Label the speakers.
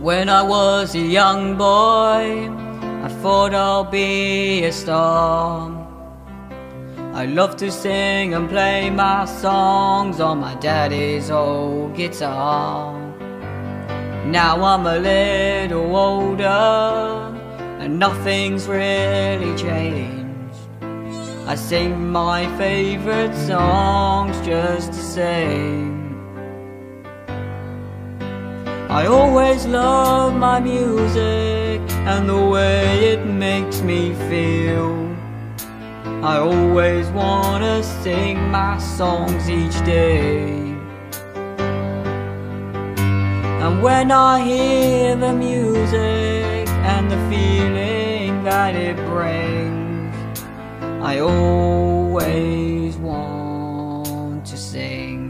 Speaker 1: When I was a young boy, I thought I'll be a star. I love to sing and play my songs on my daddy's old guitar. Now I'm a little older and nothing's really changed. I sing my favorite songs just the same. I always love my music and the way it makes me feel. I always wanna sing my songs each day. And when I hear the music and the feeling that it brings, I always want to sing.